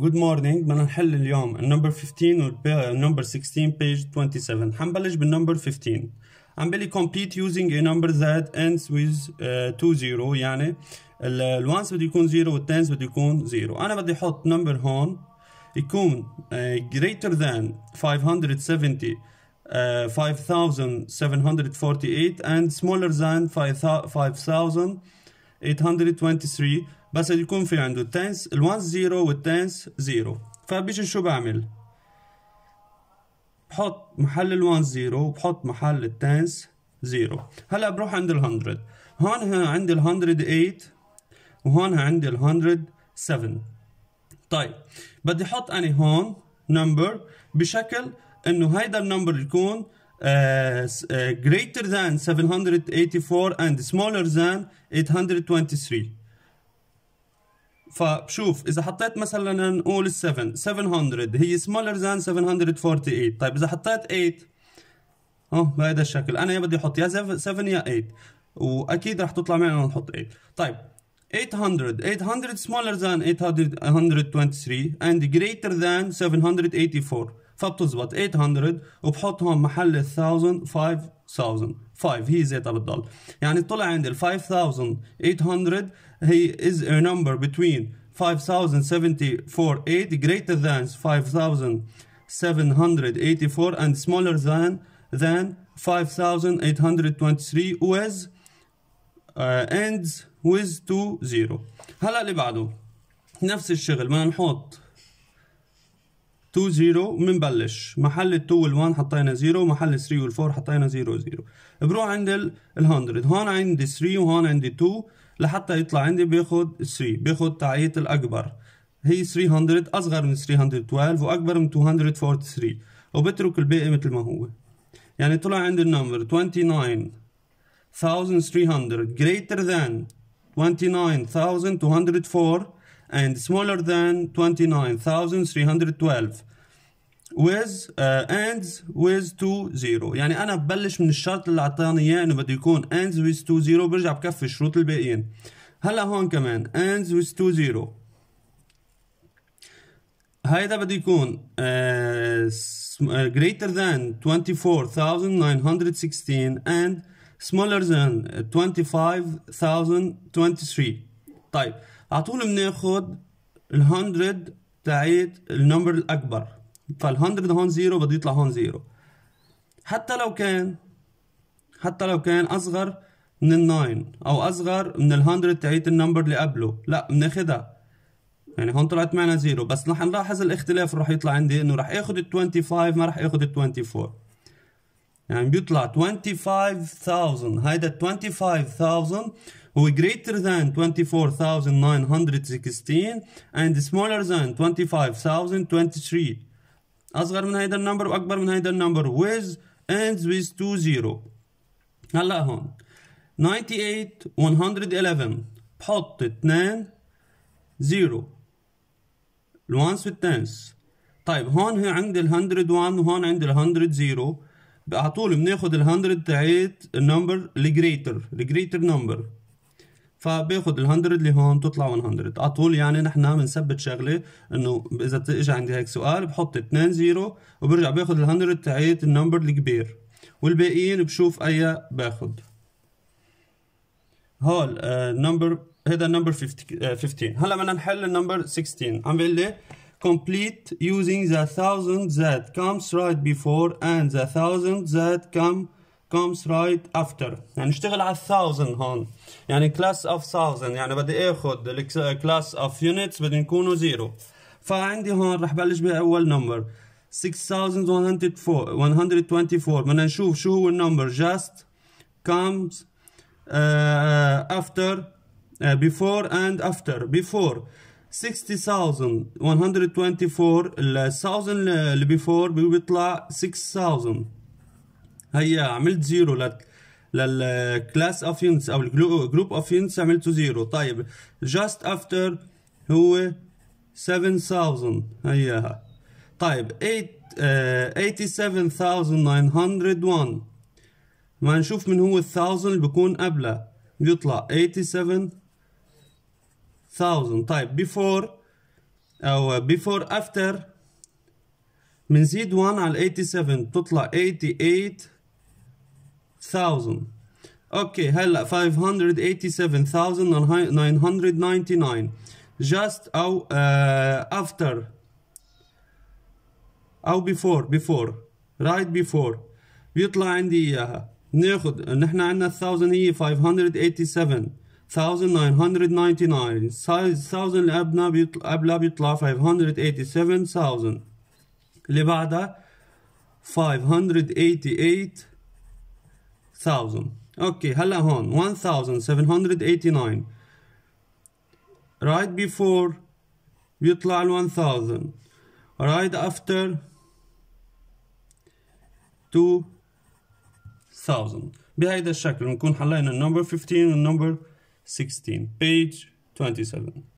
Good morning. بدنا نحل اليوم. ال number 15 وال number 16 page 27 حنبلش بال number 15 عم بيقلي complete using a number that ends with uh, 2 0 يعني ال ones بده يكون 0 وال tens بده يكون 0 أنا بدي أحط number هون. يكون uh, greater than 570 uh, 5748 and smaller than 5823 بس يكون في عنده ال tens ال ones zero وال tens zero فبيجي شو بعمل؟ بحط محل ال ones zero وبحط محل ال tens zero هلا بروح عند ال hundred هون عندي ال hundred 8 وهون عندي ال hundred 7 طيب بدي أحط اني هون number بشكل إنه هيدا ال number يكون uh, uh, greater than 784 and smaller than 823 فبشوف إذا حطيت مثلا نقول 7 700 هي smaller than 748 طيب إذا حطيت 8 آه بهذا الشكل. أنا يا بدي أحط يا 7 يا 8 وأكيد رح تطلع معي نحط 8 طيب 800 800 smaller than 823 and greater than 784 فبتزبط 800 وبحط هون محل ال 1000 5000 5 هي زيتها بتضل يعني طلع عندي ال 5800 هي is a number between 5074 8 greater than 5784 and smaller than than 5823 with uh, ends with 2 0 هلأ اللي بعده. نفس الشغل بدنا نحط 2 0 وبنبلش محل ال 2 وال 1 حطينا 0 محل ال 3 وال 4 حطينا 0 0 بروح عند ال 100 هون عندي 3 وهون عندي 2 لحتى يطلع عندي بياخد 3 بياخد تعية الأكبر. هي 300 أصغر من 312 وأكبر من 243 وبترك الباقي مثل ما هو. يعني طلع عندي النمبر 29300 greater than 29204 and smaller than 29312 with uh, ends with 2 0 يعني أنا ببلش من الشرط اللي أعطاني إياه إنه بده يكون ends with 2 0 برجع بكفي الشروط الباقيين. هلأ هون كمان ends with 2 0 هيدا بده يكون uh, greater than 24916 and smaller than 25023 طيب على طول بناخد ال 100 تاعت ال number الأكبر. فال 100 هون zero بده يطلع هون zero حتى لو كان حتى لو كان أصغر من ال 9 أو أصغر من ال 100 تاعت ال number اللي قبله. لا بناخدها يعني هون طلعت معنا zero بس رح نلاحظ الاختلاف رح يطلع عندي إنه رح اخذ ال 25 ما رح اخذ ال 24 يعني بيطلع 25000 هيدا 25000 هو greater than 24916 and smaller than 25023 أصغر من هيدا ال number وأكبر من هيدا ال number. With ends with 2 0 هلا هون. 98 111 بحط 2 0 ال ones وال tens طيب هون هي عندي ال 101 وهون عندي ال 100 0 على طول بناخد ال 100 تاعت ال number ال greater ال greater number فباخد ال 100 اللي هون تطلع 100 على طول يعني نحن بنثبت شغلة إنه إذا اجى عندي هيك سؤال بحط 2 0 وبرجع باخد ال 100 تاعت ال number الكبير. والباقيين بشوف أي باخد. هول ال number هذا ال number 15 هلا بدنا نحل ال number 16 عم بيقول لي complete using the thousand that comes right before and the thousand that come comes right after. يعني نشتغل على ال thousand هون. يعني class of thousand. يعني بدي اخذ class of units بدهم يكونوا zero فعندي هون رح بلش بأول number 6124 بدنا نشوف شو هو ال number just comes uh, after uh, before and after. before. 60124 ال 1000 اللي before بيطلع 6000 هي عملت zero لل لل class of units أو ال group of units عملته zero طيب just after هو 7000 هياها طيب 87901 آه، ما نشوف من هو ال 1000 اللي بكون قبله. بيطلع 87000 طيب before أو before after. بنزيد 1 على 87 بتطلع 88 thousand. Okay, هلا 587,999 just أو uh, after أو before before right before بيطلع عندي إياها ناخد نحن عندنا 1000 هي 587,999 1000 اللي قبلها بيطلع قبلها بيطلع 587,000 اللي بعدها 588 588000 أوكي هلا هون 1789 right before بيطلع ال 1000 right after 2000 بهيدا الشكل بنكون حلينا ال number 15 وال number 16 page 27